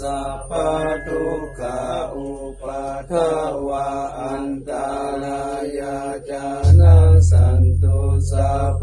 สัพพทุกขอุปาทวาอันตรายจานัสันตุสัพพ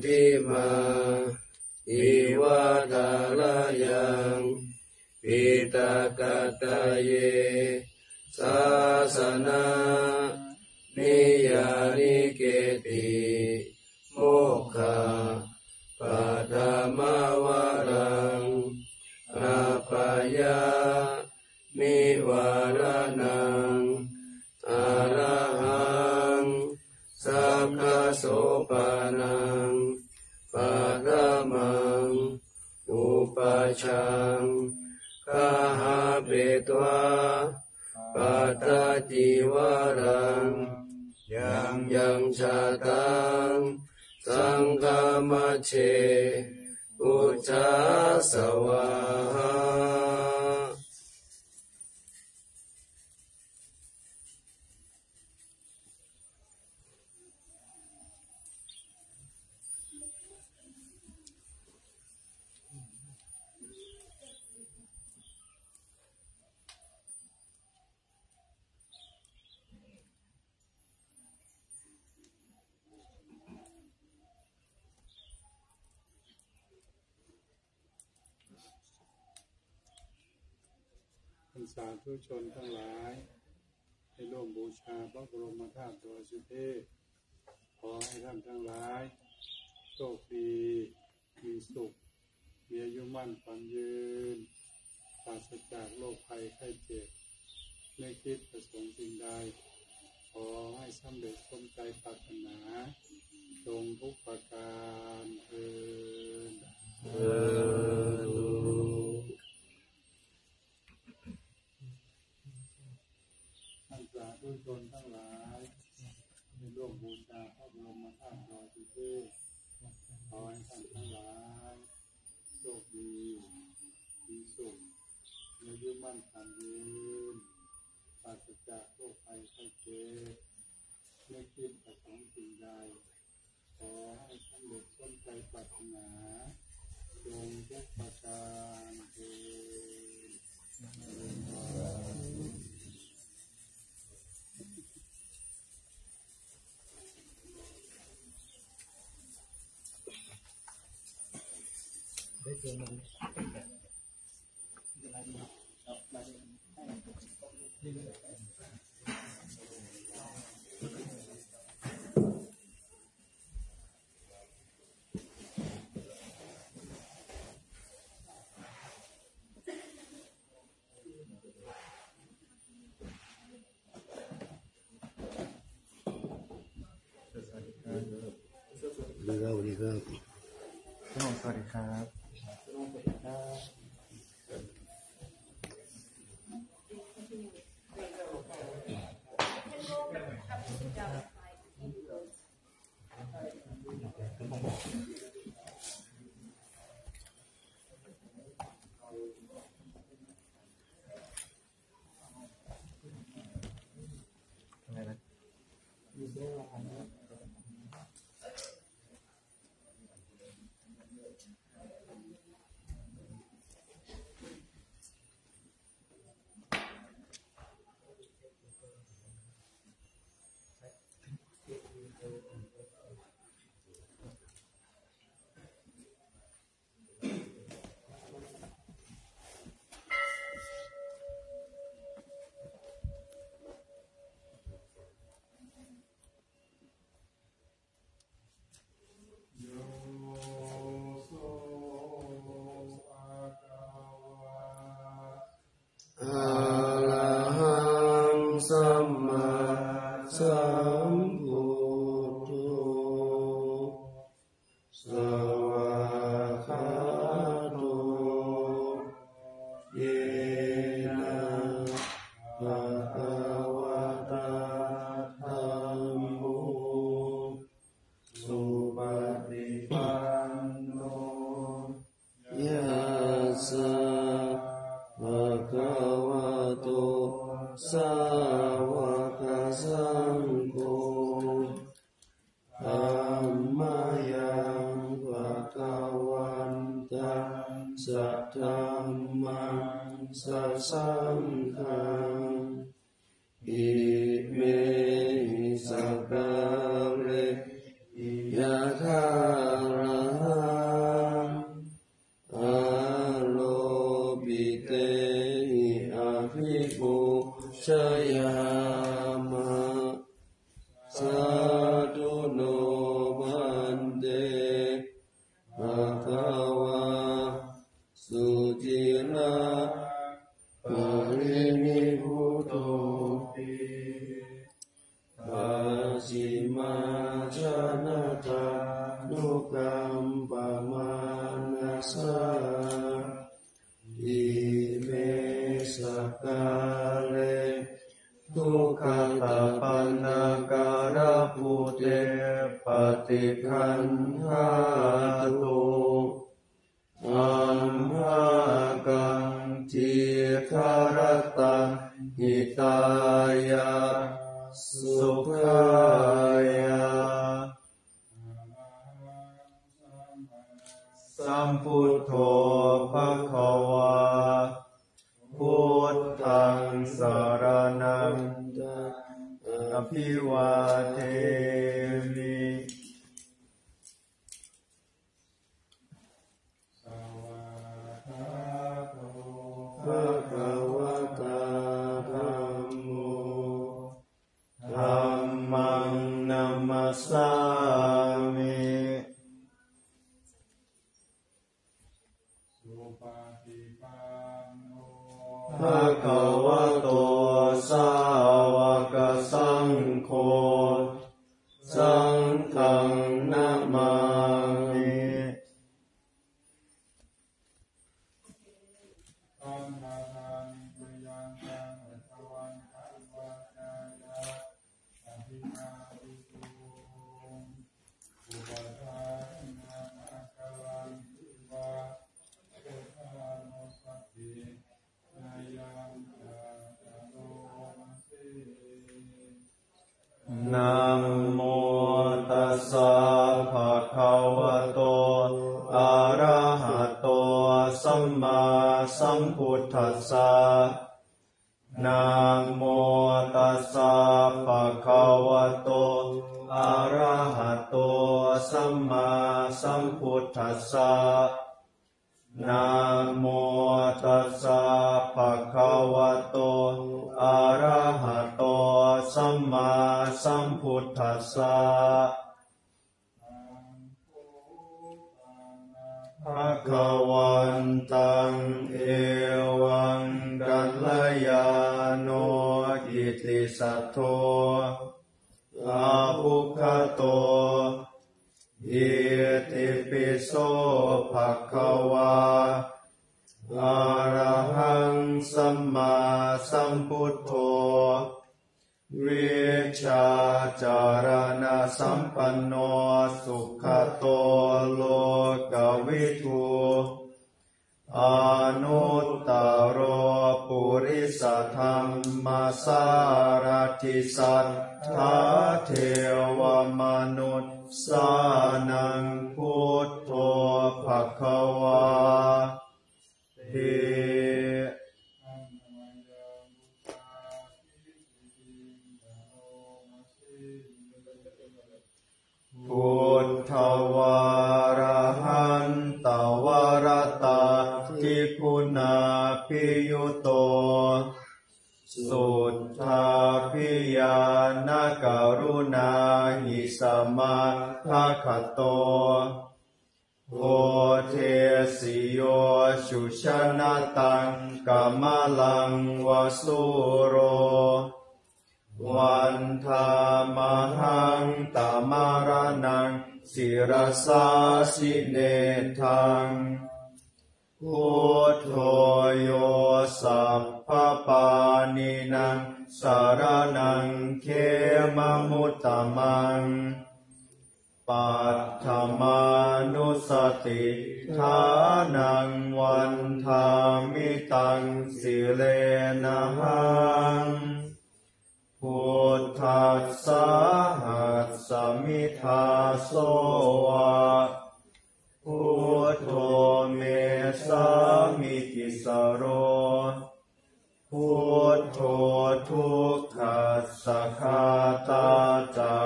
Bima Iwadalayang Pita Kataye sasana. ชนทั้งหลาย ให้ร่วมบูชาพระบรมธาตุดอยสุเทพ ได้เจอมันดีรับสวัสดีครับสวัสดีครับ 这样 ควันตังเอวังกัลยาโนกิติสัทโธอาภุคโตอิติปิโสภะคะวาอะระหังสัมมาสัมพุทโธวิชาจารณะสัมปันโนสุ มาสารติสัทธาเทวมนุษย์สา รุณาหิสมาภาคโตโอเทสิโยชุชนะตังกามลังวสุโร วันธามหังตามารนังศิรสาสิเนทังพุทโธโยสัพพปานินัง สารนังเคมมุตตมัง ปัตถมานุสติทานังวันธามิตังสิเลนะหังพุทธัสสะหัสสมิทาโสวะพุทโธเมสามิติสโรพุท โธทุกขัสสะคาตาจา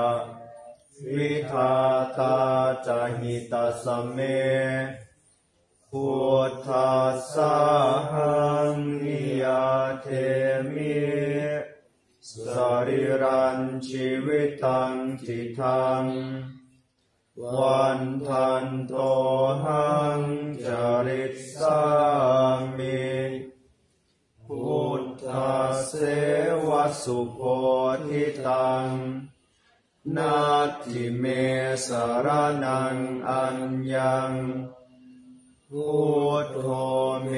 วิทาตาจาหิตาสเมพุทธัสสะหังนิยเทมิสรีรันชีวิตังทิทังวันทันโตหังจริตสามิ เสวสุโพธิตัง นาทิเมสารนังอัญญังพุทโธเม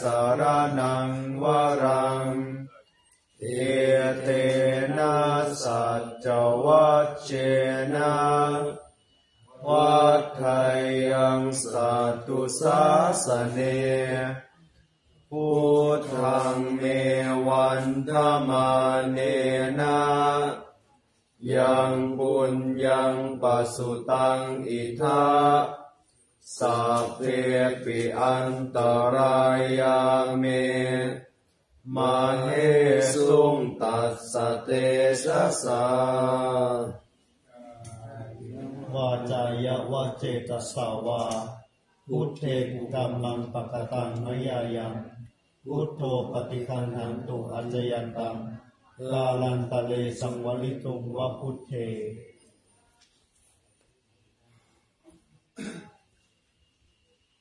สารนังวรัง เอเตนะสัจจวัชเชนะวัฏไทยังสัตตุสาสเน พุทธังเมวันธมาเนนะยังบุญยังปัสสุตังอิทาสัพเพปิอันตรายาเมมาเหสุงตัสสเตชะสาวาจายวะเจตสาวาพุทเทกุกรรมังปะกตังมยายัง พุทโธปฏิคันหันตุอัจจยันตังกาลันตะเลสังวลิตุงวะพุทเท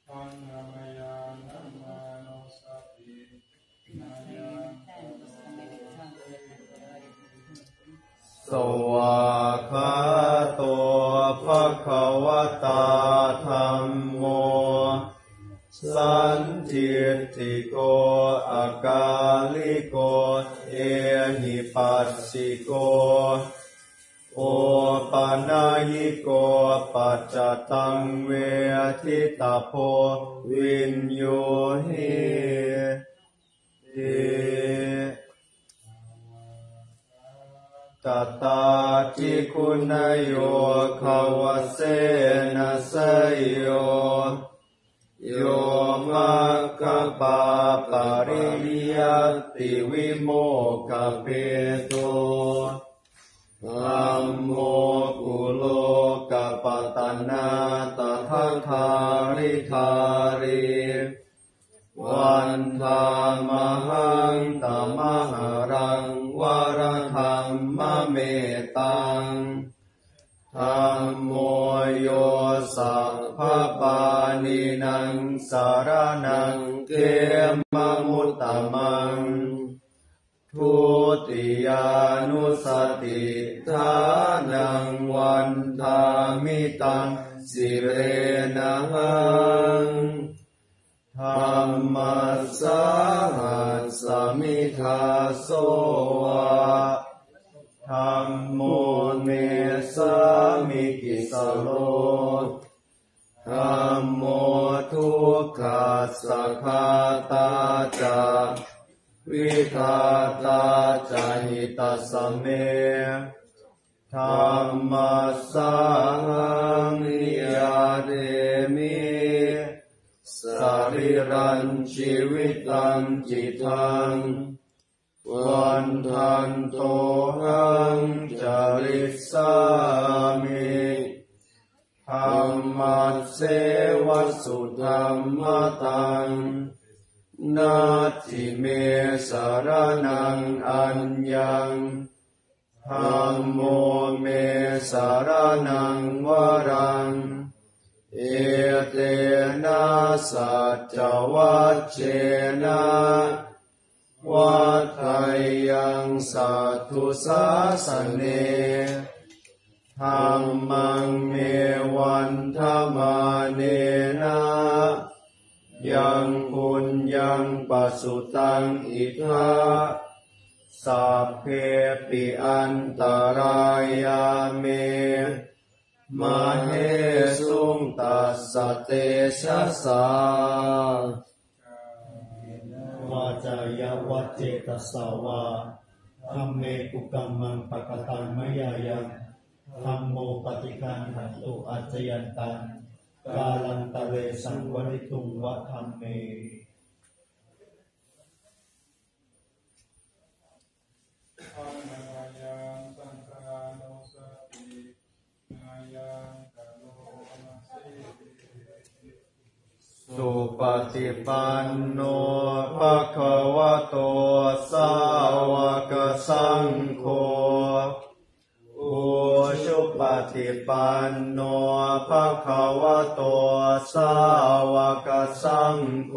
ปัญญามยานัมมาโนสัพพินายาสวากขาโตภะคะวะตาธรรมโม สันทิติโกอากาลิโก เอหิปัสสิโก โอปานายิโกปัจจตังเวทิตาโพวินโยหิเตตตาจิคุณโยขวเสนสยโย โยมัคคปาปาริยติวิโมกขเปโตธัมโมกุโลกปตนาตถาคาริธาริวันธามหังตมหารังวรธรรมเมตัง ธรรมโมโยสัพพปานินังสารนังเกมมุตตมัง ทุติยานุสติทานังวันทามิตังสิเรนังธรรมสาหัสสมิทาโสวะ โลธรรมโมทุกขาสคาตาจาวิทาตาจาหิตาสเมธรรมสังนิยาเดมิสริรันชีวิตังจิตังวันทันโตหังจริสามิ รรมเสวสุธรรมตังนาทิเมสารนังอัญญังธรรมโมเมสารนังวรัง เอเตนะสัจวัชเชนะวัฏไทยังสัตุสาสเน ธรรมังเมวันธมาเนนะยังปุญยังปัสสุตังอิทาสัพเพปิอันตรายาเมมาเฮสุงตัสสเตชะสาวาจายะวัจเจตสาวาธรรมเมกุกรรมังปะกตังมยายัง ธรรมโมปฏิคันหันตุอัจยันตังกาลันตะเวสังวริตุวะธรรมเมอานายังสังฆานุสตินายังกโลมาเสสุปฏิปันโนภะคะวะโตสาวกสังโฆ อุชุปฏิปันโนภะคะวะโตสาวกสังโฆ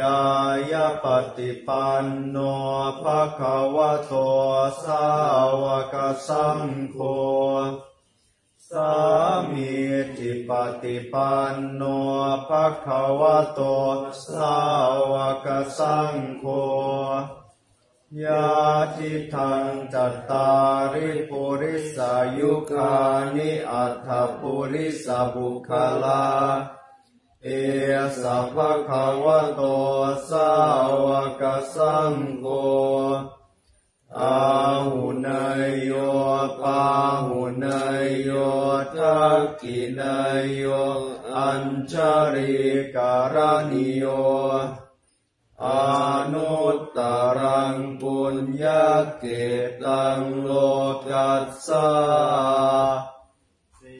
ยายาปฏิปันโนภะคะวะโตสาวกสังโฆสามีจิปฏิปันโนภะคะวะโตสาวกสังโฆ ยาทิทังจัตตาริปุริสายุคานิอัตถปุริสบุคลา เอสัพพะคะวะโตสาวกสังโฆอาหุนยโยปาหุนยโยทักกินยโย อัญชริการณิโย อนุตตรังปุญญเกตังโลกัสสาติ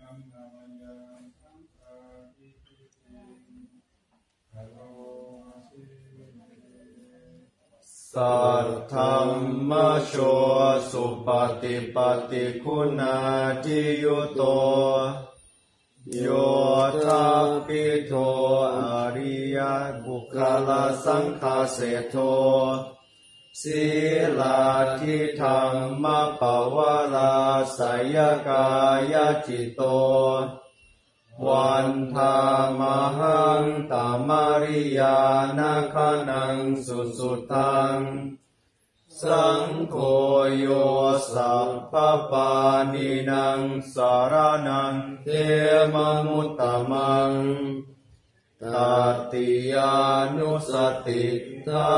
อัมนามัญยังสังฆาทิติกะโลมาเสสัทธัมมโชสุปฏิปฏิคุณาทิยุโต โยทัพพิโทอริยบุคลาสังฆาเสโทศีลาทิธรรมปวาลาสยกายจิตโต วันธามหังตามาริยานาคานังสุสุตัง สังโฆโยสัพพปานินังสารนังเทมมุตตมังตติยานุสติทา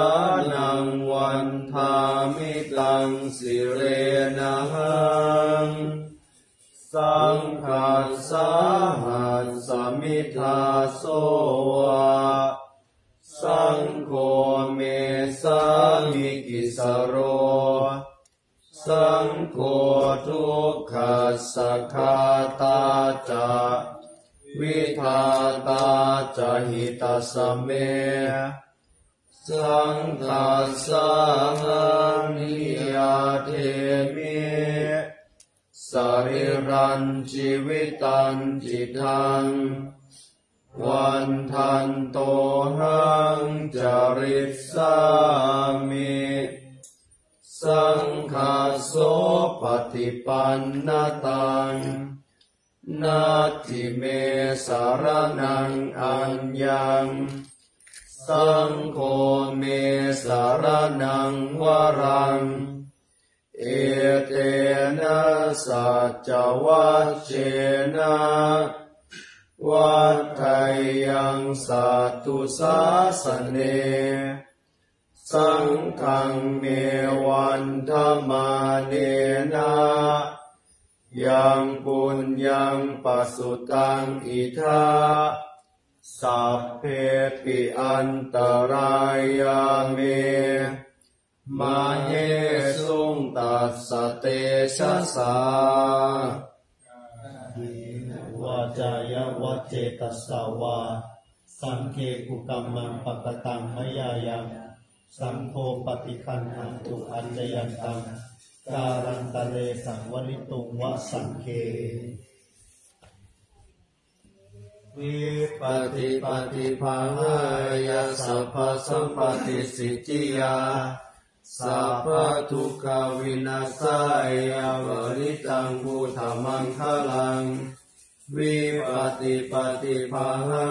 นังวันทามิตังสิเรนังสังฆัสสาหัสสมิทาโสวะ สังโฆเมสามิกิสโร สังโฆทุกขสคาตาจาวิทาตาจะหิตาสเม สังฆาสังนิยเทมิสริรันชีวิตันจิตัง วันทันโตหังจริตสามิสังฆาโสปฏิปันนตังนาทิเมสารนังอัญญัง สังโฆเมสารนังวรัง เอเตนะสัจวัชเชนะ วัฏไทยังสัตุสาสเน สังฆังเมวันธรรมาเนนะยังปุญญังปัสสุตังอิทาสัพเพปิอันตรายาเม มาเยสุงตัสเตชะสา จายวเจตสาวา สังเคกุกรรมังปกตังมยายัง สังโฆปฏิคันหันตุอัญจยันตัง การันตะเลสังวริตุงวสังเควิปฏิปฏิภาหายาสัพพสัมปติสิทธิยาสัพพทุกขวินาศายาบริตังพุทธมังคลัง วิปฏิปฏิภาหา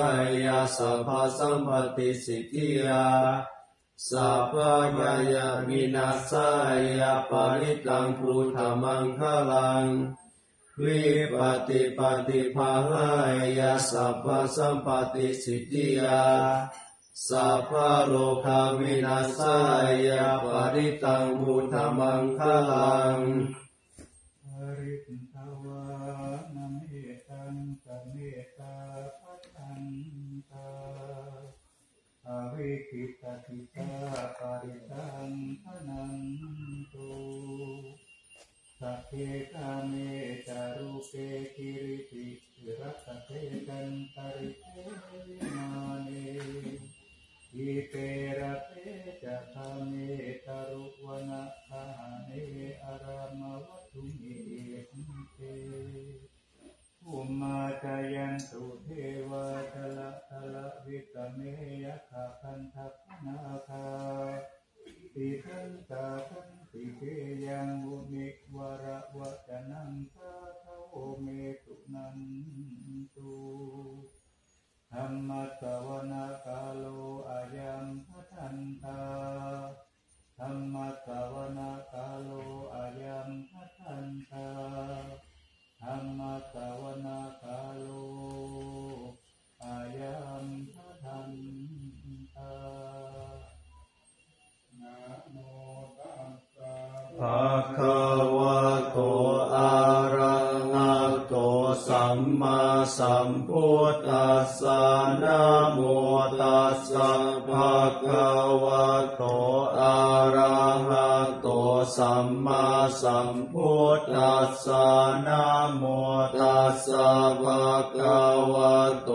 ยาสัพพสัมปติสิทธิยาสัพพยายามินาสายาปริตังพุทธมังคลัง วิปฏิปฏิภาหายาสัพพสัมปติสิทธิยาสัพพโลกาวินาศายาปริตังพุทธมังคลัง วิคิตติตาปริตังอนันตุสัพเพกาเมจารุเปกิริติรัตเตกันตริเตมาเน อิเตระเตจะทาเมตารุวนะคาเนอารามวัตุเมหิเต อุมาจายันตุเทวาทละทละวิตเมยะคาคันทัพนาคาติทันตาคันติเกยังมุนิวระวะจนังตาทโอเมตุนันตุธรรมสวนกาโลอายัมพัทันตาธรรมสวนกาโลอายัมพัทันตา ธรรมสวนกาโลอายัมพัทันตานะโมตัสสะภะคะวะโตอะระหะโตสัมมาสัมพุทธัสสะนะโมตัสสะภะคะวะโต สัมมาสัมพุทธัสสะนะโมตัสสะภะคะวะโต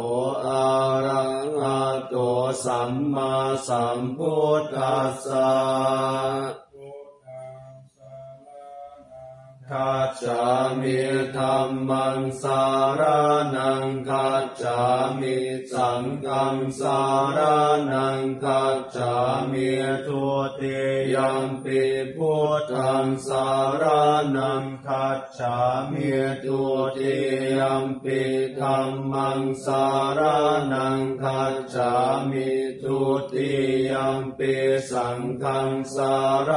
อะระหะโตสัมมาสัมพุทธัสสะ คัจฉามิธัมมังสารนังคัจฉามิสังฆังสารนังคัจฉามิทุติยัมปิพุทธังสารนังคัจฉามิทุติยัมปิธัมมังสารนังคัจฉามิทุติยัมปิสังฆังสาร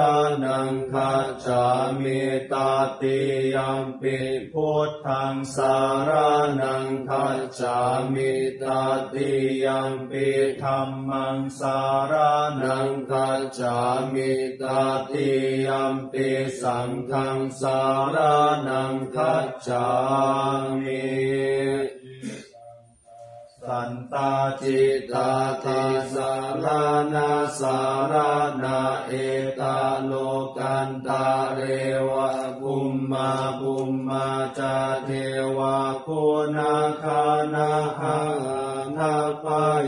นังคัจฉามิตาติยัมปิพุทธังสารนังคัจฉามิตาติยัมปิธรรมังสารนังคัจฉามิตาติยัมปิสังฆังสารนังคัจฉามิ สันตาจิตาติสารนาสารนาเอตาโลกันตาเรวะบุมมาบุมมาจาเทวะโคนาคานาค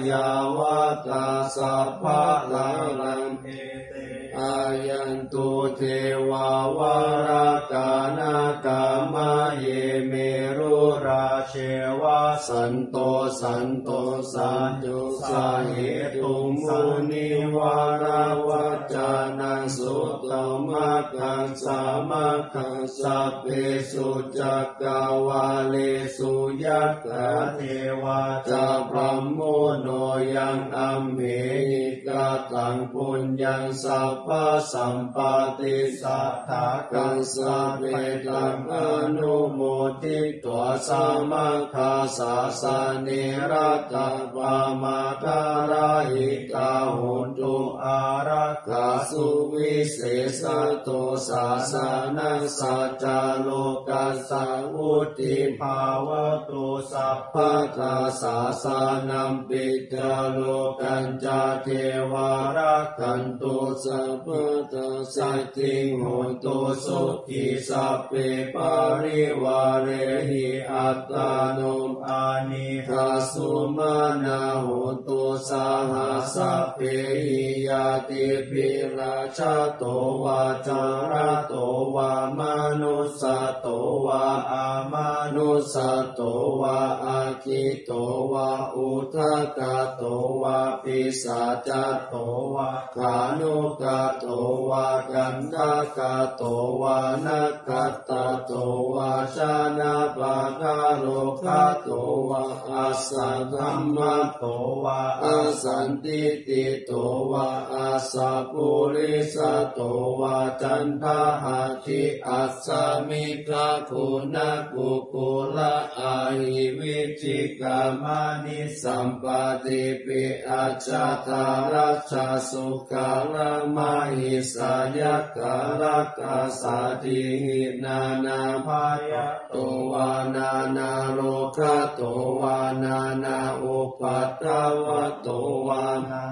ยาวตาสัพพะลังลังเอ อายันตุเทวาวารากาณากามะเยเมรุราเชวะสันโตสันโตสันโยสาเหตุมุนิวาราวัจานังสุตตมักขังสามัคขังสัพเพสุจักกาวาเลสุยักขะเทวาจะพรหมโมโนยังอัมเหหิกาตังปุญญังสัพพะสัมปติสัทธากังสัพเพตังอนุโมทิตัวสามัคคาสาสนิรัตตปามาคาราหิตาหุตุอารักขาสุวิเศษโตสาสานังสัจโลกัสสวุติภาวะตุสัพภะคาสาสานัมปิจาโลกันจเทวารักขันตุสัพพะตาสัจจิงโหตุสุขีสัพเพปาริวาเรหิอัตตานุมอานิคาสุมานาโหตุสหาสัพเพหิยาติปิราชาโตวาจาระโตวามนุสโตวาอามนุสโตวาอาคิโตวาอุทกาโตวาปิสาจโตวาขานุกาโตวากันดากาโตวานักขตาโตวาชานาปาคาโลคาโตวาอาสังคัมมะโตวาอาสันติติโตวาอาสาปุริสโตวาจันทาหาทิอัสสามิกาคุณากุกุละอาหิวิจิกามานิสัมปติปิอาจาตาราชสุกาละมาหิสายกาลกาสาติหินานาภายะโตวานานาโลกะโตวานานาอุปัตตวะโตวานา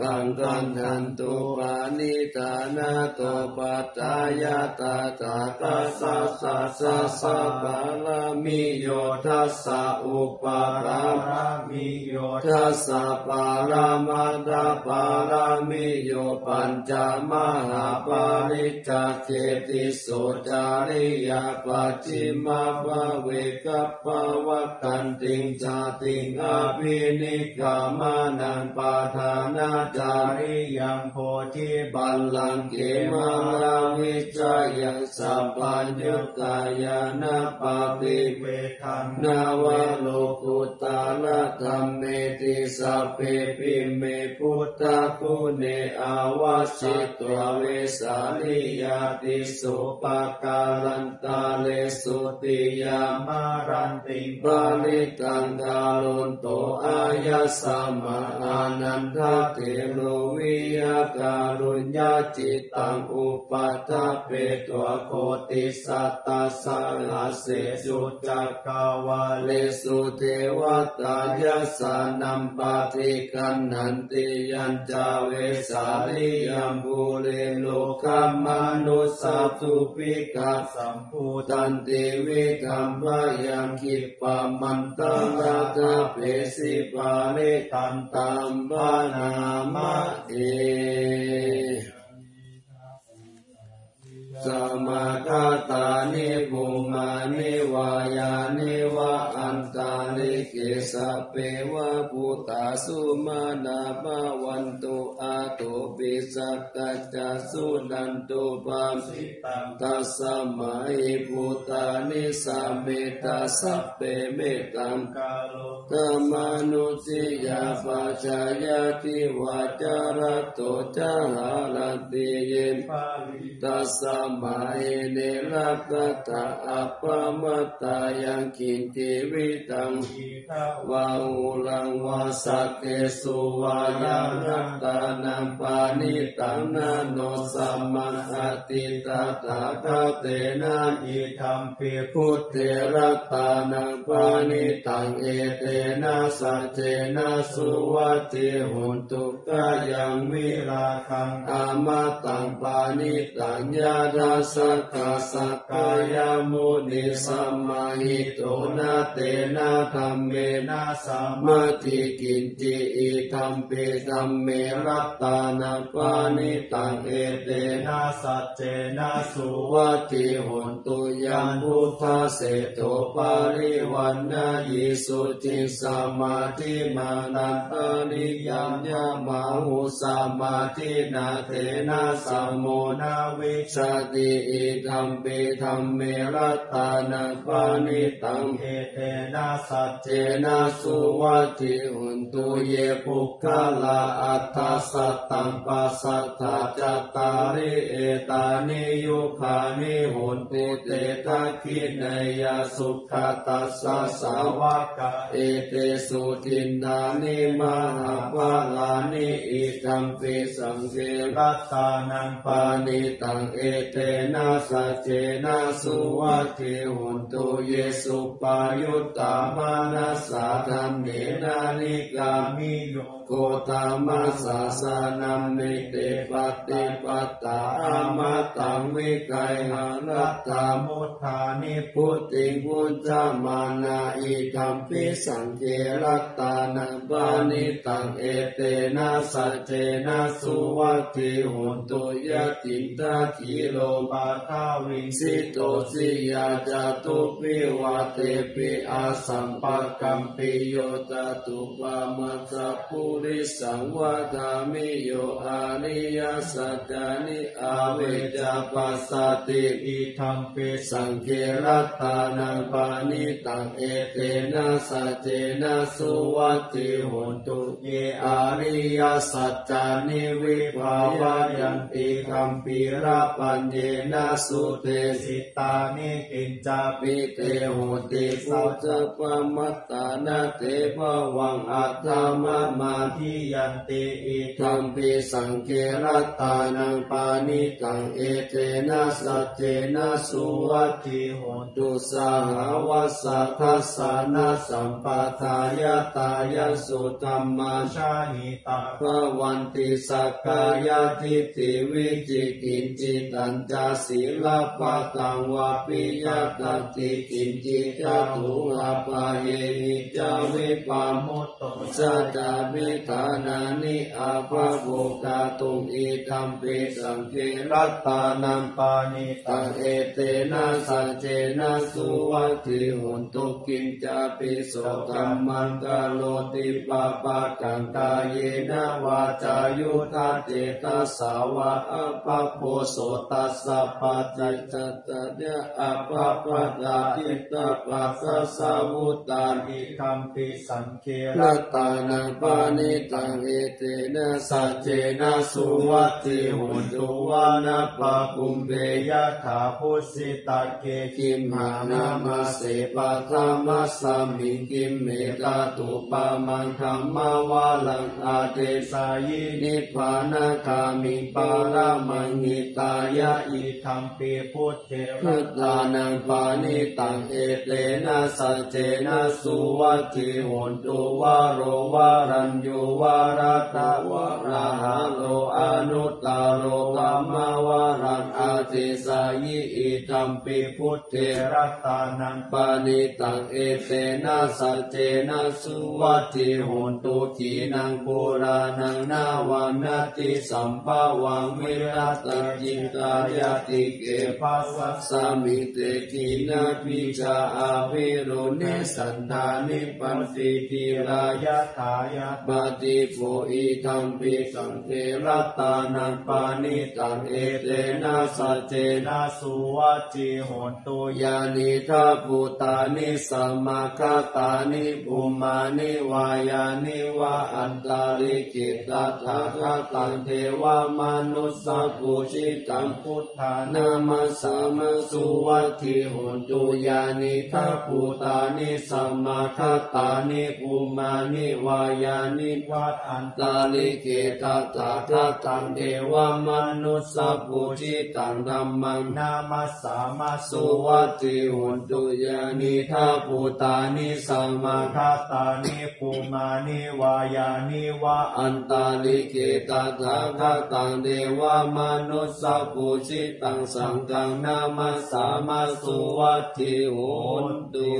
กังกันทันตุปานิตานาตปัตตายาตาตาตาสะสะสะสะปาลามิโยทัสสะอุปารารามิโยทัสสะปารามาตาปารามิโยปัญจมหาปาริจเจติสุจาริยาปัจิมาภเวกัปปวะกันติงจาติงอภินิกามานังปาทานาจาริยังโพธิบัลลังเกมาราวิจายังสัพพัญญุตายานาปาติเวทังนาวาโลกุตาละธรรมเมติสัพเพปิเมพุทธคุเนอาวาสิตวเวสาลิยาติสุปการันตาเลสุติยามารันติปาลิตังกาลุนโตอายาสัมมาอานันทเทโลวิยาการุญญาจิตตังอุปัฏฐเปตัวโคติสัตตาสาลาเสสุจักกาวาเลสุเทวตายาสานัมปาติกันนันติยันจาเวสาลิยัมบุเรโลกัมมนุสัพสุปิกาสัมภูตันติวิกัมพยังคิปามันตังราตาเปสิปาเลตันตัมปานามะเอ สมาคาตานิภูมานิวายานิวะอันตาลิเกสะเปวะปุตตาสุมานาภาวันตุอาตุปิสักกัจจสุดันตุปัมสิตังตัสสะมาหิพุตตานิสัมเมตาสัพเปเมตังกาโลธรรมานุสิยาปัจจายาติวาจาระโตจาหาลันติเยนปาลิตัสสะมาเอเนรักตะอัปมตายังกินติวิตังวาอุลังวาสักเกสุวายังรัตานังปานิตังนาโนสัมมาอติตาตาคาเตนะอิธัมปิพุทเทรัตตานังปานิตังเอเตนะสัจเจนะสุวัติหุนตุกายังวิราคังอามาตังปานิตังยาดาสกาสกายมุนิสัมมาหิโตนาเตนะธรรมเมนะสัมมาทิกินจิอิธัมปิธัมเมรัตตานังปานิตังเอเตนะสัจเจนะสุวัติหุนตุยันพุทธเสโตปาริวันนายิสุจิสมาธิมานันตานิยัมยามาหุสมาธินาเทนะสัมโมนาวิชาติอิธัมปิธัมเมรัตานังปานิตังเอเตนะสัจเจนะสุวัติหุนตุเยปุคคลาอัตถสัตตังปัสสัทธาจัตตาริเอตานิยุคานิหุนตุเตตคินยาสุขตัสสะสาวกะเอเตสุทินดานิมหาภาลานิอิตัมปิสังเกรัตตานังปานิตังเอเตนะสัจเจนะสุวัติหุนตุเยสุปายุตตามานัสสะธรรมเนนานิกามิโยโกตามัสสะสานัมเนเตปฏิปัตาอามาตังวิไกหังรัตตามุทานิพุทธิพุทธมานาอิธัมปิสังเกรัตตานังปานิตังเอเตนะสัจเจนะสุวัติหุนตุยตินตาทิโลบาทาวิสิโตสิยาจตุปิวาเตปิอาสัมปะกัมปิโยตตุปามัสปุริสังวาทามิโยอาริยสัจานิอาเวจปัสสติอิธัมปิสังเกรัตานังปานิตังเอเตนะสัจเจนะสุวัติหุตุเยอาริยสัจจานิวิภาวายันติคัมปิระปัญเยนะสุเตสิตานิกินจาปิเตโหติปุจจปมัตตานาเตภวังอัตถามะมาทิยันติอิธัมปิสังเกรตตานังปานิตังเอเตนะสัจเจนะสุวัติโหตุสหวัสสทัสสานะสัมปทายาตายสุธรรมาชาหิตาภวันติสักกายทิฏฐิวิจิกินจิตัญจาศีลปะตังวาปิยะตติกินจิจาตุอาปาเยนิจาวิปามุตโตสัจจามิธานานิอาภาโภกาตุงอิธัมปิสังเกรัตตานังปานิตังเอเตนะสัจเจนะสุวัติหุนตุกินจาปิโสกัมมันกาโลติปาปะกังกาเยนะวาจายุทาเจตสาวะอภะโพโสตัสสะปัจจิตตะเนอภะปะดาอิตตะปัสสะสาวุตานิคัมปิสังเครัตตานังปานิตังเอเตนะสัจเจนะสุวัติหุนตุวานะปะกุมเบยะถาพุสิตะเกกิมหานามาเสปะธรรมสัมมิกิมเมตาตุปะมังธรรมวาลังอาเตสายินิพพานาคามิปารามังหิตายะอิธัมปิพุทเทรัตานังปานิตังเอเตนะสัจเจนะสุวัติโหนตุวาโรวารัญญูวารตาวาราหะโลอนุตตาโรธรรมวารังอาเตสายิอิธัมปิพุทเทรัตานังปานิตังเอเตนะสัจเจนะสุวัติโหนตุทีนังปุรานังนาวันาติสัมภาวังวิรัตจิตายาติเกปัสสะสามิเตกินาปิจาอาภิรุเนสันทานิปันติติรายาทายาปฏิโภอิธัมปิสังเทรัตานังปานิตังเอเตนะสัจเจนะสุวัติโหนตุยานิทัพุตานิสัมมาคตานิภูมานิวายานิวะอันตาริกิตาถาคตังเทวมนุสสะภูชิตังพุทธานามาสามสุวัติหนตุยานิทัพุตานิสัมมาคตานิภูมานิวายานิวะอันตาริเกิตาถาทาตังเทวมนุสสปุจิตังธรรมังนามัสสามสุวัติหุตุยานิทาภูตานิสัมมาคตานิภูมานิวายานิวะอันตาลิเกตาทาคาตังเทวมนุสสปุจสิตังสังกังนามัสสามาสุวัตติหุนตุ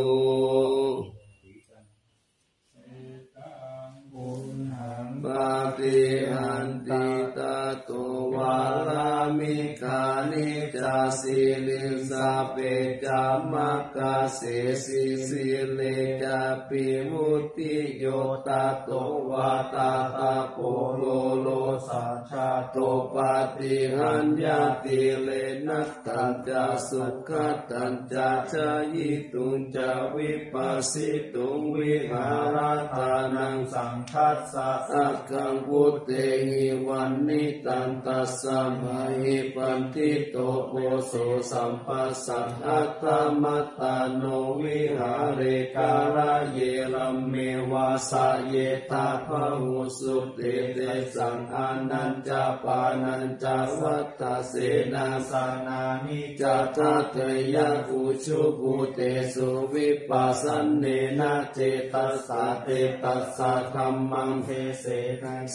ปาติหันติตาโตวาลามิกานิจาสิลิสาเปจามักาเสสิสิเลจาปิมุติโยตาโตวาตาตาโปโลโลสัจชาโตปาติหันยาติเลนัตตัญจสุขตัญจาชายิตุงจวิปัสสิตุงวิหารตานังสังคัสสะกขังพุทเตหิวันนิตันตัสสะมะหิปันติโตโปโสสัมปัสสัทธัตตมัตตาโนวิหาเรการะเยรัมเมวาสะเยตาพหุสุเตเตสังอานันจาปานันจาวัตตเสนาสานานิจัตตเตยะอุชุกุเตสุวิปัสสนเนนะเจตัสสะเตตัสสะธัมมังเทเส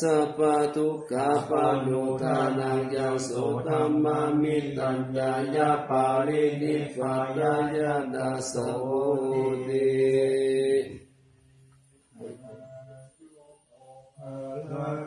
สัพพทุกขาปานุทานังยังโสธรรมามิตัญญายาปารินิฟายายาดาโสติ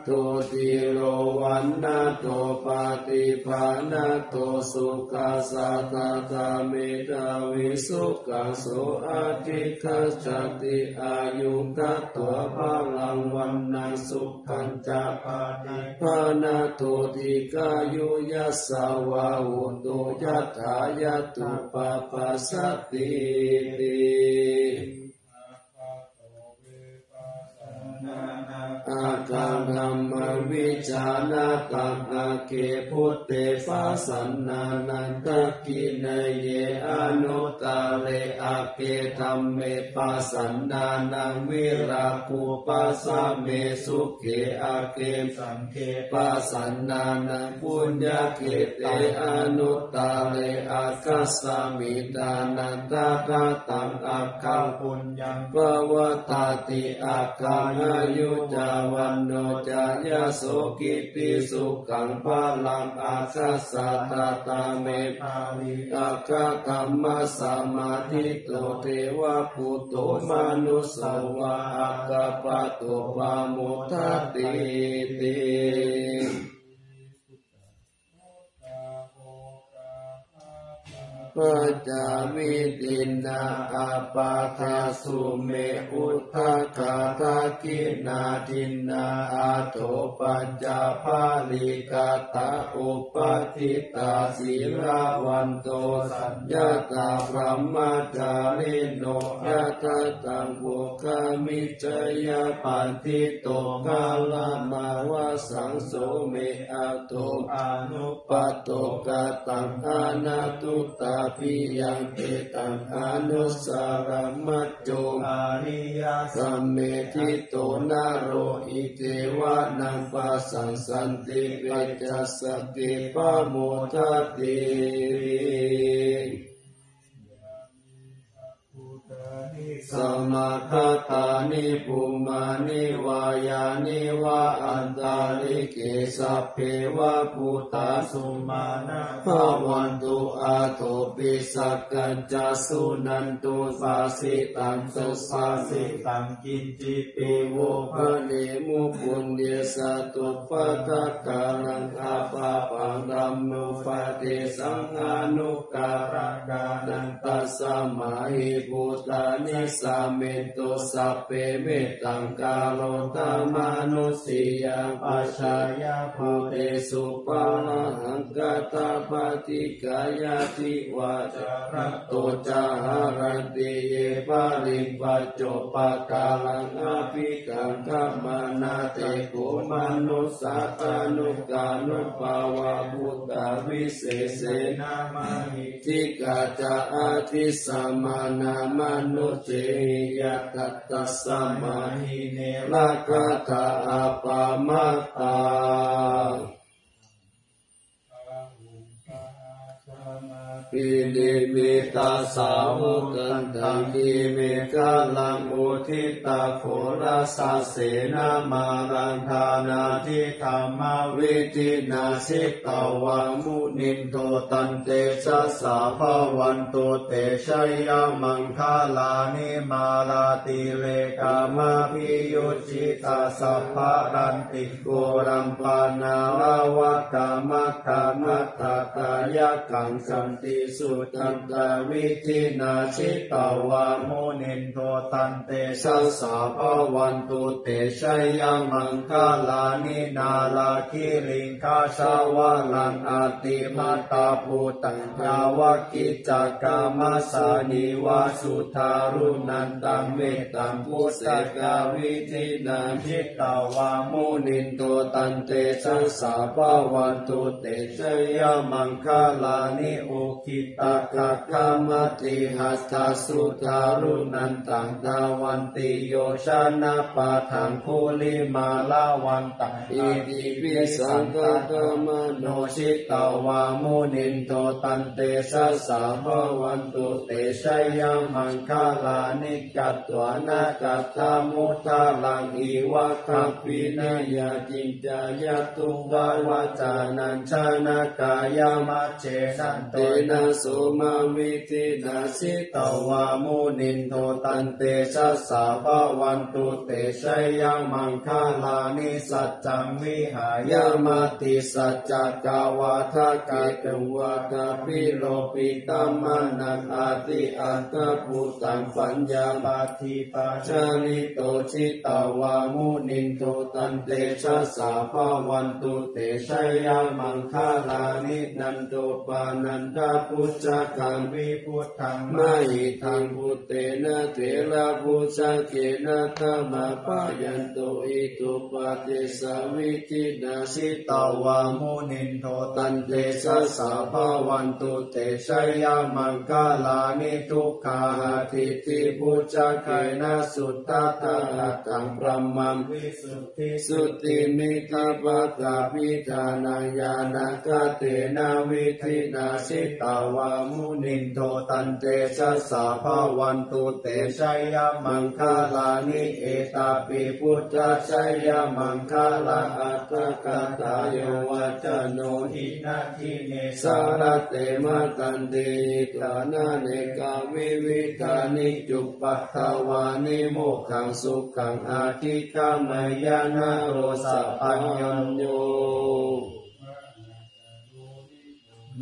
ตติโลวันนาโตปาติภานาโตสุขัสสะตาตาเมตาวิสุขัสโสอาทิคัสติอายุกัตตัวพลังวันนังสุขันจะปาติภานาโตติกายุยัสสาวาหุโตยัตถายาตุปาปัสสติ ติอางธรรมวิจานาตังอาเกพุทเตปัสสันนานันตกินเยอนุตาเลอาเกธรรมเมปัสสันนานังวิราคูปัสสะเมสุเขอาเกสังเคปัสสันนานังปุญญาเกเตอนุตตาเลอาคัสสมิดานันตาตาตังอาคังปุญญังปวตาติอาการอายุจาวันโนจายโสกิปิสุขังพลังอาคาสาตาตาเมภาลิตาคธรรมสมาธิโตเทวปุตโตมนุสวะอากาปะโตปามุทติติ ปจาวิตินาอาปาคาสุเมอุทธกาทากินาทินนาอาโตปัญจาภาลิกาตาอุปติตาศิลาวันโตสัญญาตาพระมจาริโนยะตาตังบุคามิจยาปันติโตกาลามาวาสังโสเมอาโตอานุปตโตกาตังอานาตุตาปิยังเตตังอนุสารมัจโจอาริยสัมเมทิโตนาโรอิเทวานังปัสสังสันติเวจัสสติปโมทัต สมาคตานิปุมานิวายานิวะอันตาลิเกสัพเพวะพุตาสุมาณะภาวันตุอาโตปิสักกัญจสุนันตุปาสิตังสุปาสิตังกินจิปิปิโวภะเนมุปุญญสตุปะทะกาลังอาปาปังดัมมุปะเทสังอานุการะกานันตัสสมาหิภูตานิสาเมตุสัพเพเมตังกาโลตามานุสียังปัชายาภูเตสุปาลังกตาปฏิกายาติวาจาระโตจาหรันติเยปาลิปัจจปะกาลังอาภิกังขมานาเตโกมนุสาตานุกานุปาวาบุตตาวิเศษเสนามาหิทิกาจาอาทิสมานามนุเจยะกัตตัสสะมาหิเนระกัตาอาปามาตา ปินิมิตาสาวกันตังกิเมกาลังอุทิตาโคราสาเสนามารังธานาทิธรรมวิจินาสิตาวังมุนินโตตันเตชะสาภาวันโตเตชะยามังคาลานิมาลาติเลกามาพิยุจิตาสัพพะรันติโกรัมปานาลาวะกามะกามะตากายกังสันติสุตันตวิธินาชิตาวาโมเนนโทตันเตสัสสาภวันตุเตชัยยังมังคาลานินาลาคิริงคาชาวาลันอาติมาตาภูตังยาวกิจกามาสานิวาสุทารุนันตังเมตังพุทธกาวิธินาชิตาวาโมนินโทตันเตสัสสาภวันตุเตชัยยังมังคาลานิโอคิิตาคาคามติหัสตาสุทารุนันตังดาวันติโยชนะปาทังคุลิมาลาวันตังอิติปิสังกตมโนชิตาวามุนินโตตันเตสัสาภวันตุเตชยยังมังคาลานิกัตวานากัตตามุทาลังอีวะคัพพินายาจินจายตุวาวาจานัญชานากายามัจเจนันเตนะสุมาวิธินาสิตาวามุนินโทตันเตชัสาภวันตุเตชยยังมังคาลานิสัจจังวิหายามาติสัจจกาวาทกาตวาตาปิโลปิตามานันอาติอัตตุตังปัญญาปาทิปัจานิโตชิตาวามุนินโทตันเตชัสาภวันตุเตชยยังมังคาลานินันโตปานันทพุทธกังวิพุทธังมาหิทังพุเตนะเถระพุทธเกนะธรรมปายันโตอิตุปะเตสวิจินาสิตาวามุนินโทตันเตสสสะภาวันตุเตชยยามังกาลานิทุกขาทิติพุทธเกนะสุตตะตะตังพระมัมวิสุทธิสุติมิตาปะตาพิธานาญาณกเตนะวิธินาสิตาวามุนินโทตันเตชัสสะภาวันตุเตชัยมังคาลานิเอตาปิพุทธชัยมังคาลาอัตตกตายโยวัจโนหินาทิเนสารเตมะกันเตตานาเนกาวิวิตานิจุปปัตถวานิโมขังสุขังอาทิกามยานาโรสะปัญญโย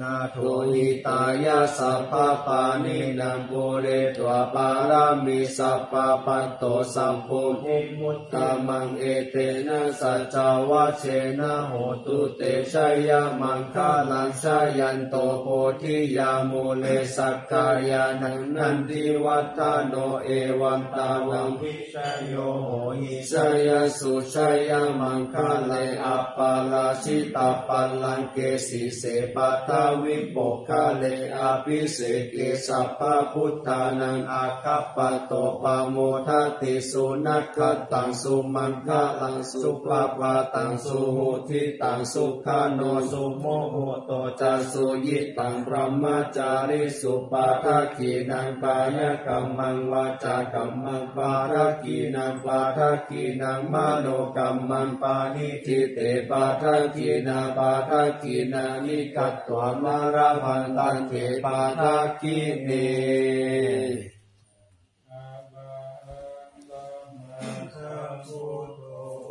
นาโทหิตายาสัพพะปานินังปุเรตวะปารามิสัพพะปัตโตสัมพุทิมุตตะมังเอเตนะสัจจาวะเชนะโหตุเตชะยะมังคาลังชายันโตโพธิยามูเลสักกายานังนันติวัฏาโนเอวัมตาวังพิชโยโหหิชยสุชยมังคาเลอัปปาลาชิตาปัลลังเกสีเสปะทาวิปกคาเลอาภิเสเกสัพพะพุทธานังอาคัปปะโตปาโมทัติสุนักขตังสุมังคาลังสุภาปาตังสุโหทิตังสุขาโนสุโมโหโตจัสุยิตังพระมจาริสุปาทากีนังปายกัมมังวาจากัมมังปาทากีนังปาทากีนังมโนกัมมังปานิทิเตปาทากีนาปาทากีนานิกัตตวมาราพันตันเทปาทากีเน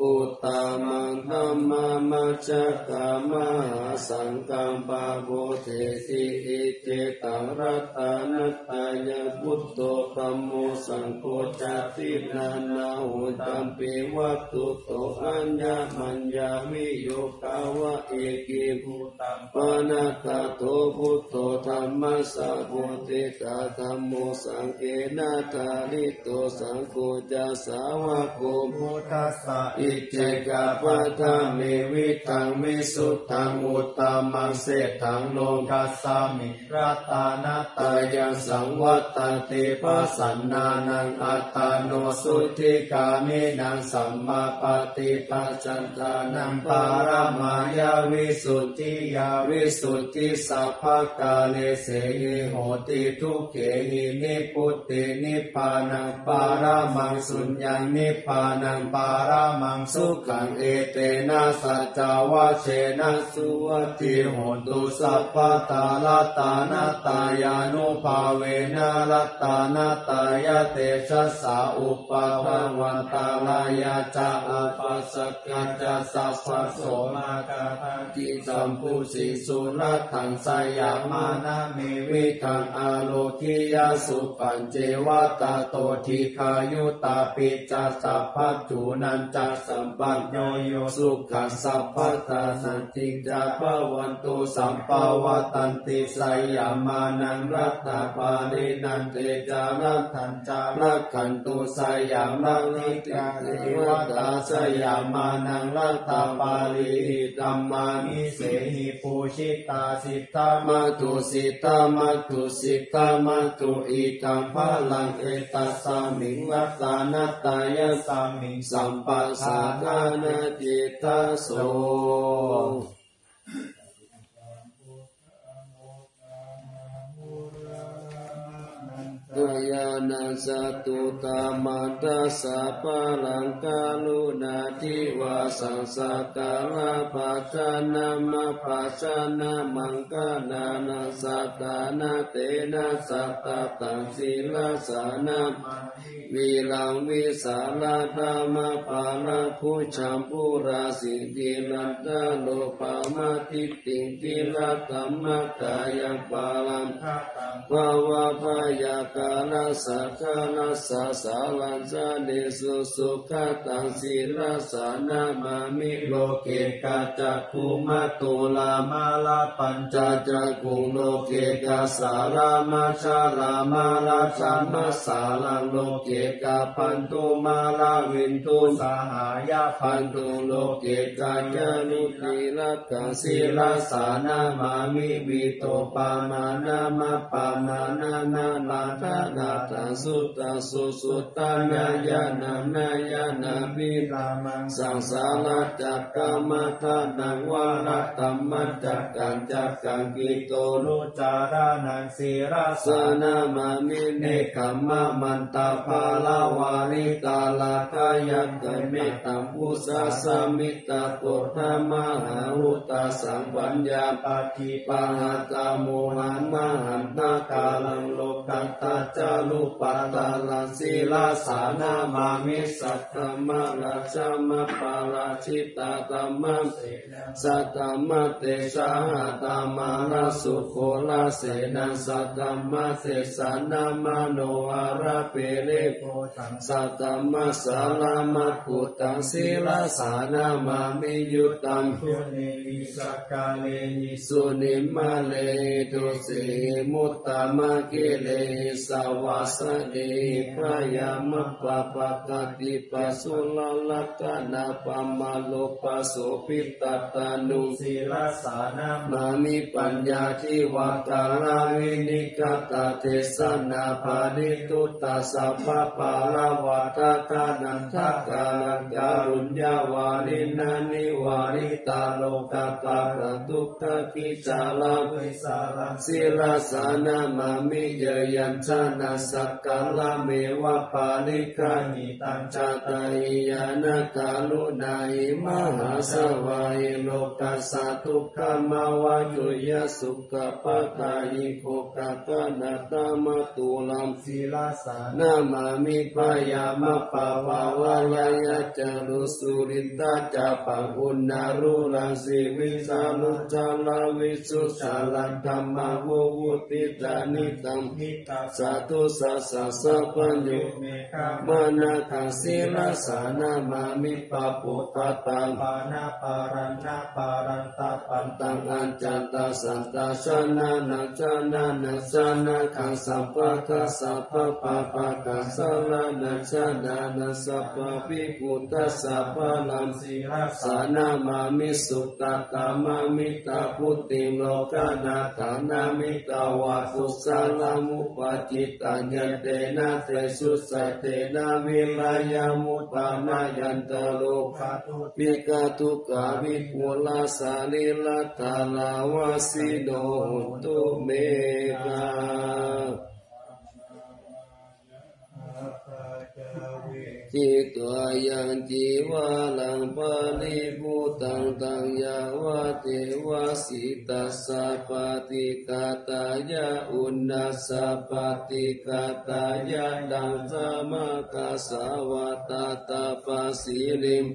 อุตตมังธรรมมัจจกามะสังกัมปะโบเทติอิเจตังรัตานัต ตายาพุทโตธัมโมสังโฆจตินานาหุตัมปิวัตุโตอัญญมัญญามิโยกาวะเอกิภูตัมปนาตโตพุทโตธรรมสสะโพธิกาธัมโมสังเกนาทาลิโตสังโฆจาสาวะโกพุทธัสสะอิเจกาปัทามิวิทังมิสุทังอุตตมังเศรษฐังโลกัสกัสามิรัตานาตตายังสังวัตติปัสสนานังอัตตาโนสุธิกามินังสัมมาปฏิปัสสันตานังปารามายาวิสุทธิยาวิสุทธิสัพพกาเลเสหิโหติทุกเขหินิพุตตินิพานังปารามังสุญญังนิพานังปารามังสุขังเอเตนะสัจจาวะเชนะสุวติโหตุสัพพตาลตานาตายานุภาเวนะรัตานาตายาเตชะสาอุปาวันตาลายาจะอุปสกัจจะสัพพโสมากาภกิสัมพุสิสุรทังสยามานาเมวิทังอาโลกิยาสุปัญเจวตาโตทิคายุตาปิจัสสัพพจุนันจัสสัมปัญโยโยสุขัสสัพพตาสันติจาภวันตุสัมปาวตันติสยามานังรัตตาปารินันเตจารัทันจารักขันตุสยามรักนิกาเทวตาสยามานังรัตตาปาริตัมมามิเสหิปูชิตาสิตามาตุสิตามาตุสิตามาตุอิตังพลังเอตัสสามิงรัตตานาตายสามิงสัมปัสสะทานาจิตตโส กายานาสตุตามาตัสสะปะลังกาลุนาทิวาสังสกาลาปัจานามาปัจานามังกานานาสัตานาเตนะสัตตตังสีลาสานาวิลังวิสาลาธรรมปาลาภูชัมปุราสิกิลันตาโลปามาติติงกิลธรรมกายปาลังภาวะพยากาลสักาลสัสาลันจเดสุสุขตังสีลสานามามิโลเกกาจักขุมาตุลามาลาปัญจจักขุโลเกกาสารามาชาลามาลาชามาสาลังโลเกกาพันตุมาลาวินตุสหายาพันตุโลเกกาญานุติลักขังสีลสานามามิวิโตปามานามาปานานานาลาทานาตาสุตาสุสุตานายานานาญานาบิรามังสังสารจักกามาทานังวาระตัมมัจจักกังจักกังกิโตโลโลจารานังสีราสานามามิเนคัมมะมันตาภาลาวาริกาลาคายัเกเมตัมพุสาสามิตาโกธามหาหุตาสังปัญญาปาทิปาหาตาโมหันมหันตากาลังโลกัตตาจารุปตาลังสีลาสานามามิสัทธมราชามะปาราชิตาตัมมังสัตตมเตชะหตามาราสุโคลาเสนังสัตตมเสสานามโนอาราเปเรโพตังสัตตมสาลามะกุตังสีลาสานามามิยุตังตุเนลิสกกาเลนิสุนิมาเลตุสิมุตตะมะกิเลสวาสเดพยามะปะปะกติปัสสุลลักขณะปัมมาโลปัสโสปิตตตานุสีราสานามามิปัญญาทิวาตาลาวินิกตาเทสนาภานิตุตาสัพพะปาลาวาตาตานันทักกาลังการุญญาวารินานิวาริตาโลกาตาตุกขกิจาลาเวสารังศิลาสานามามิเยยัญชนะสักกาลเมวะปาลิกานิตัญจตายยานกาลุนายมหาสวายโลกัสสะทุกขมาวายุยสุขปะกายิโกกะกะนาตามะตุลัมสีราสานามามิปายามะปะปาวลายะจารุสุรินตาจาปังอุณารุรังสิวิสาลุจาลาวิสุชาลันธรรมะโววุติตานิตังนิตาสาธุสัสสะสัพพัญญุเมฆามานาคังศีลสานามามิปะปุตตะตังปานาปารันนาปารันตาปันตังอัญจันตาสันตาชนานาจานานาจานาคังสัพพะทัสสะปะปะปะกัสสะนานาชานานาสัพพะปิปุตตะสัพพะลัมสีราสานามามิสุตตะตามามิตาพุทธิโลกานาตานามิตาวาสุสาลามุปาจิตัญญเตนะเตสุสัตเตนะวิลายามุปานายันตโลภะทุปิกาตุกาวิปุลาสาลิลาตาลาวาสิโนตุเมกา จิตวายังจีวาลังปาลิภูตังตังยาวะเทวสิตัสสะปฏิกาตายะอุณนัสสะปฏิกาตายะดังสมากาสาวะตาตาปสิลิม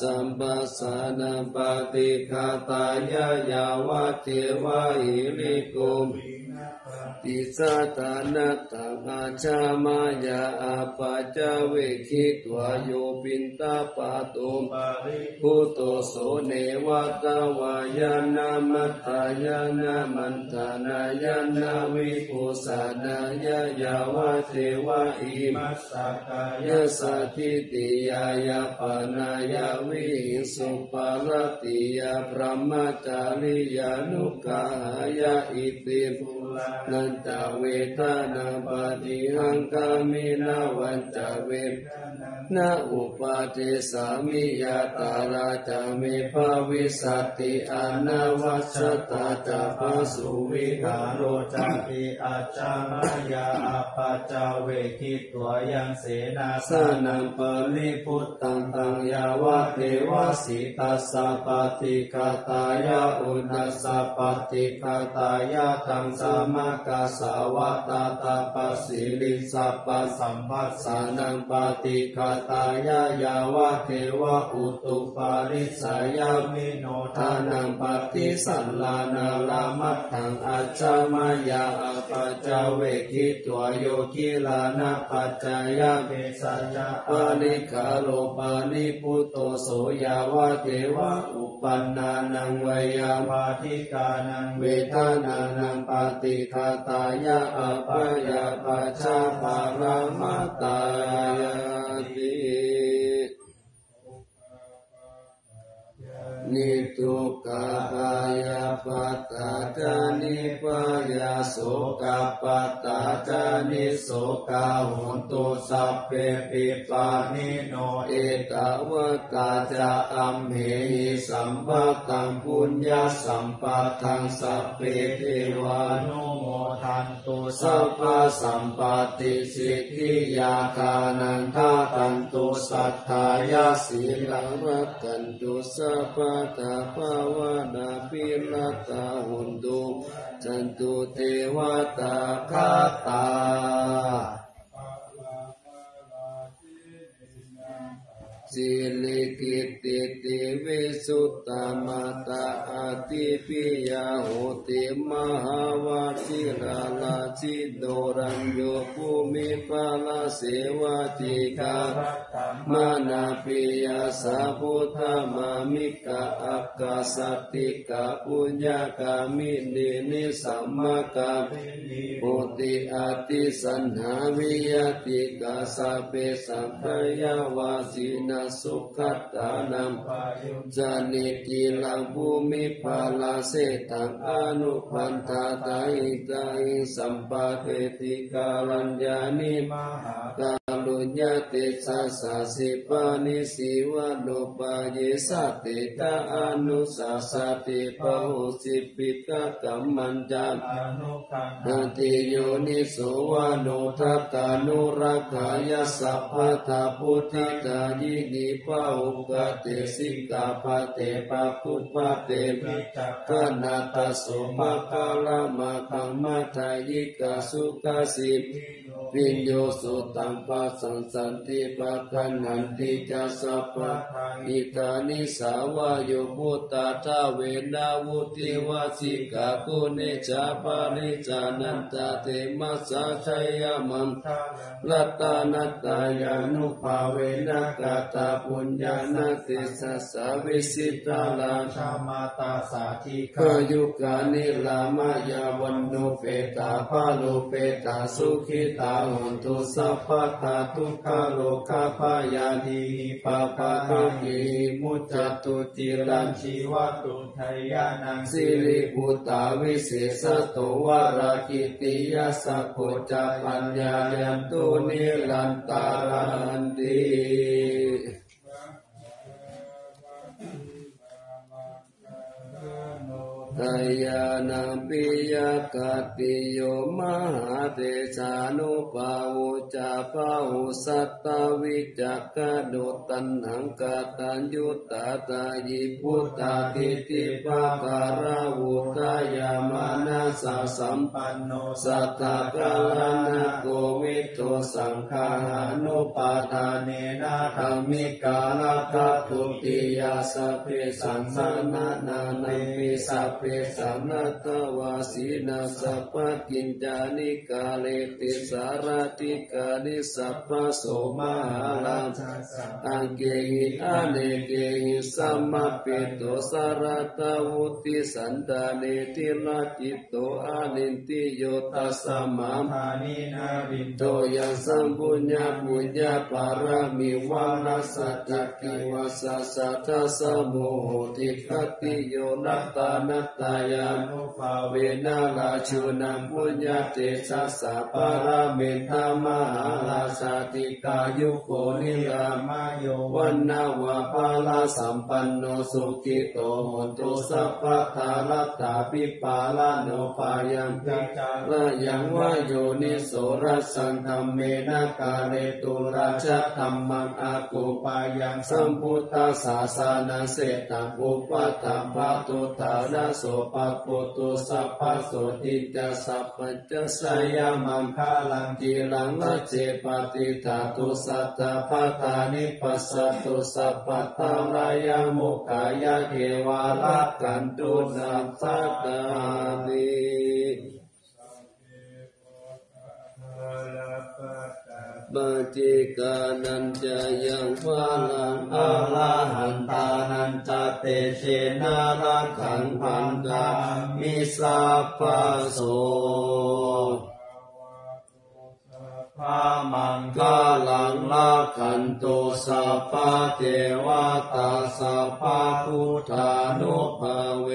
สัมปัสสานัปฏิคาตายายาวะเทวะหิริโกม ติสาตานัตตังอาชามายาอาปาจาเวคิตวาโยปินตาปาตุมปาริพุโตโสเนวะตาวายานามัตายานามันตานายานาวิปุสานายายาวะเทวะอิมัสสะกายะสัทธิติยายาปานายาวิสุปาลติยาพระมจาริยานุกายาอิติภูลานันจเวทานาปฏิหังกามินาวันจเวนาอุปาเทสามิยาตาราจามิภาวิสัตติอนาวัชตาจาปสุวิหารโรจติอาจามายา ปาจาเวคิตัวยังเสนาสานังปริพุตตังตังยาวะเทวสิตัสสะปฏิกาตายะอุณัสสะปฏิกาตายะตังสามกาสาวะตาตาปสิลิสัพสัมปัสสานังปฏิกาตายะยาวะเทวะอุตุปาริสายามิมิโนทานังปฏิสัลลานาลามัตถังอาจามายาอปัจจเวคิตัวโยคิลานาปัจจายาเบสัญญาปาลิกาโลปาลิพุตโตโสยาวะเทวะอุปันนานังเวยาปาทิกานังเวทานานังปฏิคาตายะอปยาปัจจาปารามตายาติ นิทุกาปายาปัตตาจานิปายาโสกาปัตตาจานิโสกาหุนตุสัพเพปิปานิโนเอตาวตาจะอัมเหหิสัมปะตังปุญญาสัมปะทังสัพเพเทวานุโมทันตุสัพพะสัมปติสิทธิยาคานันทาตันตุสัทธายาสีลังรักกันตุสัพพะตาภาวนาปิลตาหุนตุจันตุเทวตาคาตา สิลิกิติติวิสุตตมตาอาติปิยาโหติมหาวาชิราลาชิโดรัญโยภูมิปาลาเสวติกามานาปิยาสาพุทธมามิกะอักกาสติกะปุญญากามินินิสัมมากาปุติอาติสันหาวิยติกาสเปสัมภยาวาสินาสุขัตตานัมจานิกิลังภูมิภาลาเสตังอนุพันธาตาอิตาอิสัมปะเทติกาลัญญานิมหา กาลุญาติสัสสะสิปานิสิวะโลปะเยสัตติตาอนุสัสติปะหุสิปิตะกัมมันจามอนุคันนาติโยนิโสวาโนทัตตานุรักขายสัพพะทาพุทธิตายินิปะอุกเตสิกาปะเตปะพุปะเตวิจักกนาตโสมะกาลามะคัมมะทายิกาสุกาสิปิ ญโยสุตังปัสสังสันติปะคันันติจัสสะปะอิตานิสาวาโยพุตตาทาเวนาวุติวาสิกาคุเนจาปานิจานันตาเตมัสสะชัยมังรัตตานัตตายานุภาเวนะกาตาปุญญาณติสัสสะวิสิตาลาชามาตาสาธิกายุกานิลามายาวันโนเปตาภาโลเปตาสุขิตาหุนตุสัพพะตาทุกขโลกาปายานิปะปาตุกิมุจจตุติรันชีวตุทยานังสิริบุตาวิเศษตุวารากิติยาสัพพจปัญญายันตุนิรันตารันติ กายานังปิยกติโยมหาเตชานุปาวุจาปาหุสัตตวิจักกโดตันหังกตัญยุตตาตายิพุตตาติติปะการาวุตายามานาสสัมปันโนสัตตะกาลนาโกวิโตสังฆานุปาทานเนนะธรรมิกาลคัตุติยาสพเพสังสนานานังปิสัพเพสัมนาตวาสีนาสัพพกินจานิกาเลติสารติกานิสัพพโสมาลังอังเกหิอเนเกหิสัมมาปิโตสารตาวุติสันดาเนติลาจิตโตอานินติโยตัสสะมามพานินารินโตยังสัมปุญญาปุญญาปารามิวานาสัจจกิวัสสะสัทธะสมุโหติคติโยนัตตานัตตายานุภาเวนะลาชุนังปุญญาเตสัสสะปาราเมนธามหาลาสาติกายุโกนิลามาโยวันนาวาปาลาสัมปันโนสุขิโตโหตุสัพพะทารัตตาปิปาลาโนปายังปิละยังวาโยนิโสรัสันธรรมเมนะกาเลตุราชธรรมังอากุปายังสัมพุทธาสาสานาเสตังอุปตัมภะตุตานาโสปะปุตุสัพพะโสติจัสสัพพัญจสยามังคาลังจิรังละเจปติธาตุสัตตะปตานิปัสสตุสัพพะตาลายามุขายะเทวารักันตุนัสสะตานิ ปจิกานันจะยังฟาลังอาลาหันตานันจเตเชนารักขังพันธามิสัพพะโสพามังกาลังลาขันโตสัพพะเทวตาสัพพะพุทธานุภาเว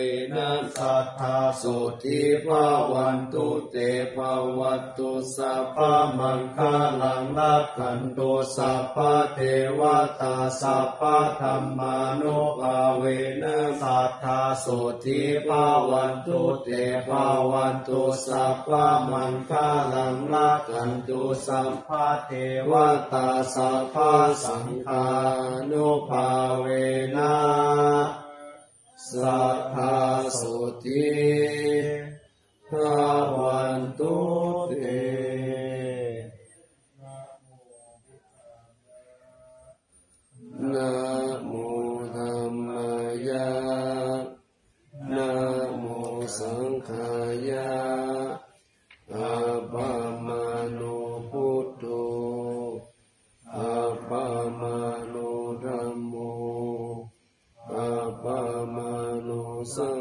สัทธาโสทิภาวันตุเตภาวัตตุสัพพะมังคาลังลาขันโตสัพพเทวตาสัพพธรรมานุภาเวนะสัทธาโสทิภาวันตุเตภาวันตุสัพพะมังคาลังลาขันตุสัพพเทวตาสัพพสังฆานุภาเวนะ สัพพะโสทิภาวันตุเตนะ โ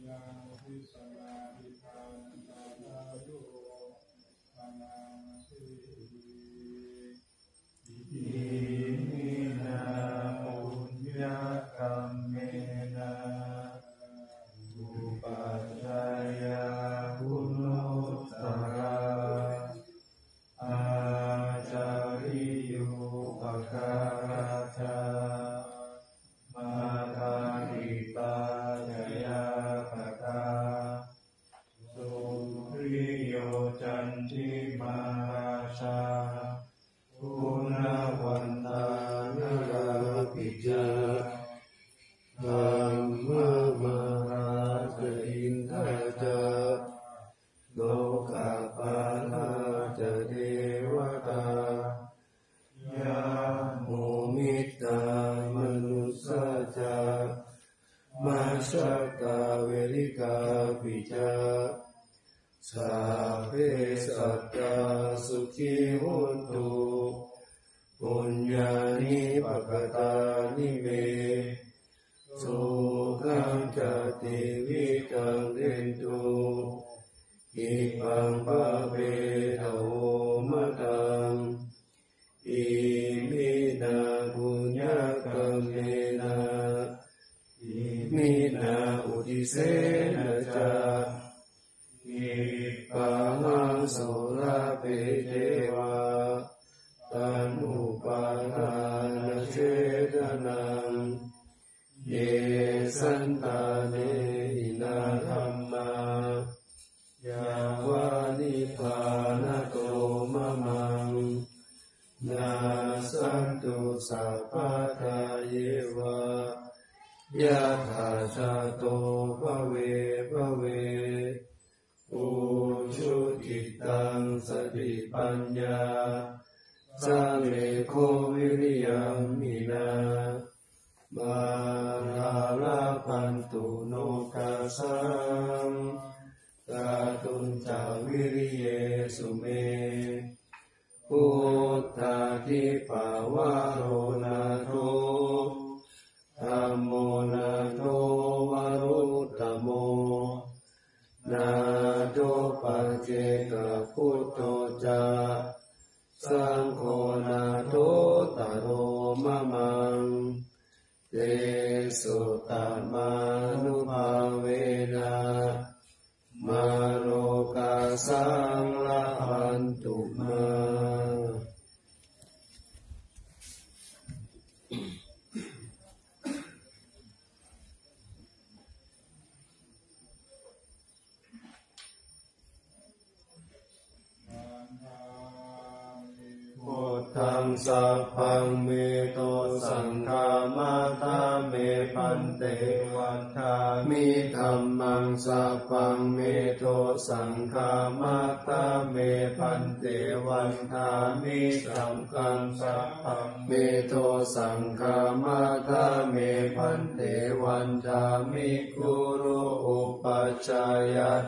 สมาธิ มะมังเตสุตมานุภาเวนะมาโรกาสา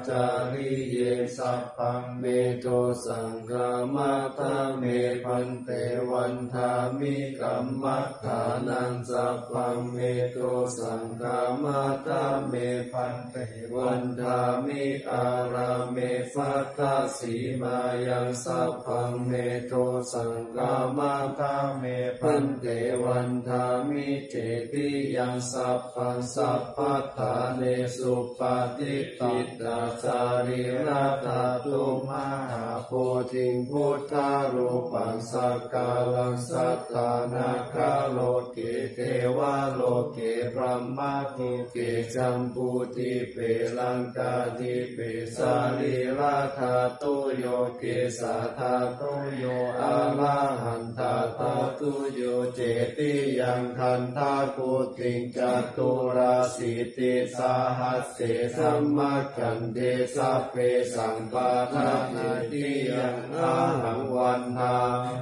จาริเยสัพพังเมโตสังฆามาตาเมพันเตวันทามิกัมมัฏฐานังสัพพังเมโตสังฆามาตาเมพันเตวันทามิอาราเมฟัตตาสีมายังสัพพังเมโต สังฆามาตาเมพันเตวันทามิเจติยังสัพพังสัพพัทธาเนสุปฏิปิตาจาริราตาตุมหาโพธิงพุทธารูปังสักกาลังสัตตานาคาโลเกเทวาโลเกพระมาตุเกจัมปูติเปลังกาติเปสาลีราธาตุโยเกสาธาตุโยอาลาหันตาตาตุโยเจติยังคันธาปุติงจัตุราสิติสาหัสเสสัมมาคันเดสัพเพสังปาทานาติยังอาหังวันทา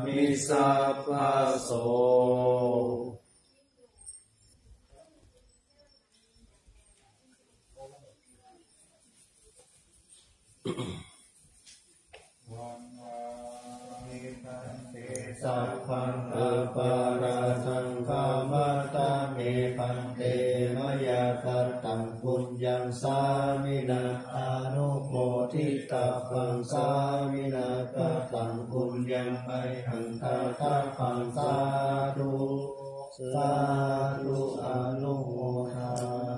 มิสัพพโสวั สัพพังอปาราสังฆามาตาเมพันเตมยาตัตังบุญยังสามินาอนุโมทิตาปังสามินาตตังบุญยังไปหังตาตาปังสาธุสาธุอนุโมทา